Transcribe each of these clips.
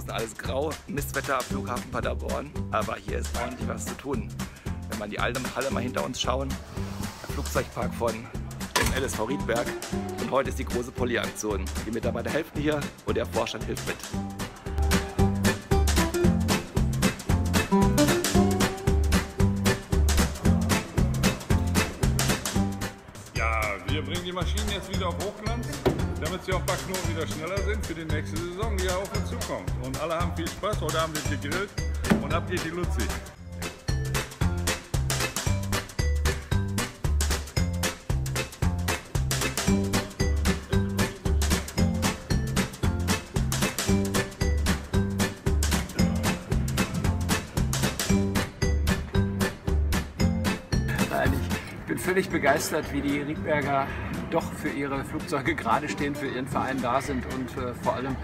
draußen alles grau, Mistwetter am Flughafen Paderborn, aber hier ist ordentlich was zu tun. Wenn man die alte Halle mal hinter uns schauen, der Flugzeugpark von dem LSV Riedberg und heute ist die große Polly-Aktion. Die Mitarbeiter helfen hier und der Vorstand hilft mit. Ja, wir bringen die Maschinen jetzt wieder auf Hochglanz, damit sie auch ein paar Knoten wieder schneller sind für die nächste Saison, die ja auf uns zukommt. Und alle haben viel Spaß, heute Abend wird gegrillt und ab geht die Luzi. Bin völlig begeistert, wie die Riedberger doch für ihre Flugzeuge gerade stehen, für ihren Verein da sind und äh, vor allem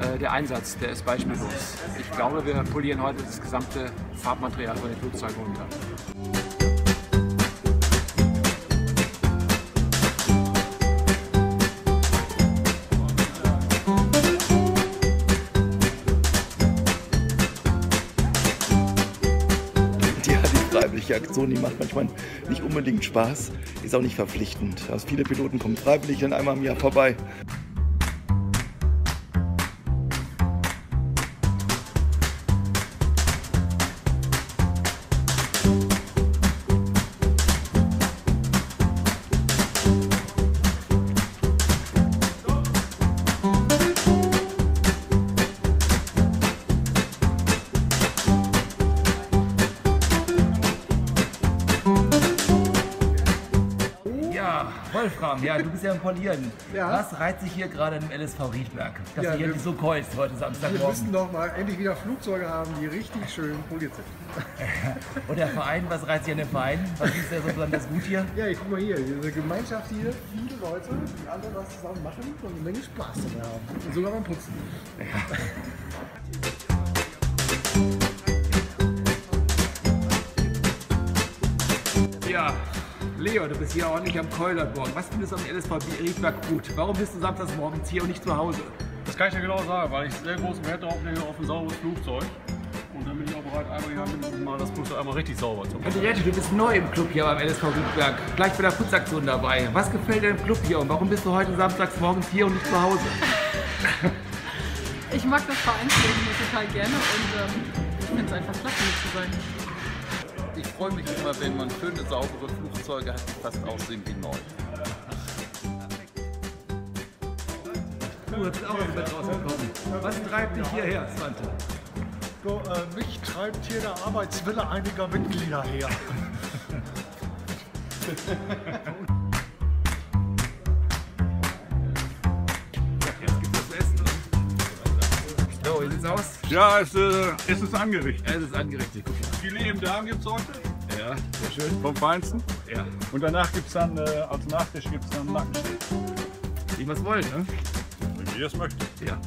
äh, der Einsatz, der ist beispiellos. Ich glaube, wir polieren heute das gesamte Farbmaterial von den Flugzeugen runter. Freiwillige Aktion, die macht manchmal nicht unbedingt Spaß, ist auch nicht verpflichtend. Also viele Piloten kommen freiwillig dann einmal im Jahr vorbei. Ja, Wolfram, ja, du bist ja im Polieren. Ja. Was reizt sich hier gerade im LSV Riedberg? Dass Ja, du hier wir- nicht so keust heute Wir Samstagmorgen. müssen doch mal endlich wieder Flugzeuge haben, die richtig schön poliert sind. Und der Verein, was reizt sich an dem Verein? Was ist ja so besonders gut hier? Ja, ich guck mal hier, diese Gemeinschaft hier, viele Leute, die alle was zusammen machen und eine Menge Spaß dabei haben. Und sogar beim Putzen. Ja, Leo, du bist hier ordentlich am Keulert morgen. Was findest du am LSV Riedberg gut? Warum bist du samstags morgens hier und nicht zu Hause? Das kann ich dir genau sagen, weil ich sehr großen Wert darauf lege auf ein sauberes Flugzeug. Und dann bin ich auch bereit, einmal Jahr mindestens mal das Flugzeug einmal richtig sauber zu machen. Henriette, du bist neu im Club hier beim LSV Riedberg. Gleich bei der Putzaktion dabei. Was gefällt dir im Club hier und warum bist du heute samstags morgens hier und nicht zu Hause? Ich mag das Vereinsleben hier total gerne und ähm, ich finde es einfach klasse, hier zu sein. Ich freue mich immer, wenn man schöne, saubere Flugzeuge hat, die fast aussehen wie neu. Du bist auch aus dem Bett rausgekommen. Was treibt dich hierher, Svante? So, äh, mich treibt hier der Arbeitswille einiger Mitglieder her. sieht's aus? Ja, es, äh, es ist angerichtet. Es ist angerichtet. Guck mal. Filet im Darm gibt es heute, Ja, sehr schön. vom Feinsten. Ja, Und danach gibt es dann, äh, als Nachtisch gibt es dann Nackensteak. wie es wollen, ne? Wie ihr es möchtet. Ja.